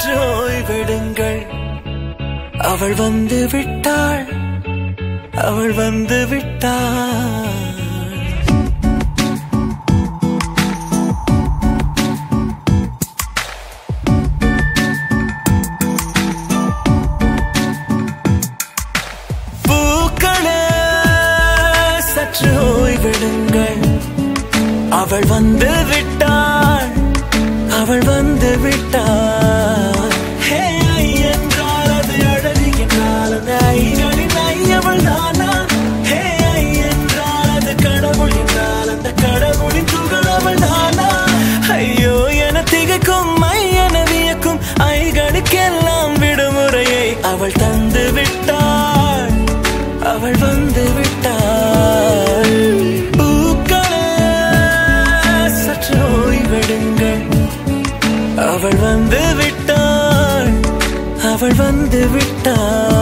சற்று ஓய்வெடுங்கள். அவள் வந்து விட்டாள். அவள் வந்து விட்டாள். சற்று ஓய்வெடுங்கள். அவள் வந்து விட்டாள். அவள் வந்து விட்டாள். சற்று ஓய்வெடுங்கள். அவள் வந்து விட்டாள். அவள் வந்து விட்டாள்.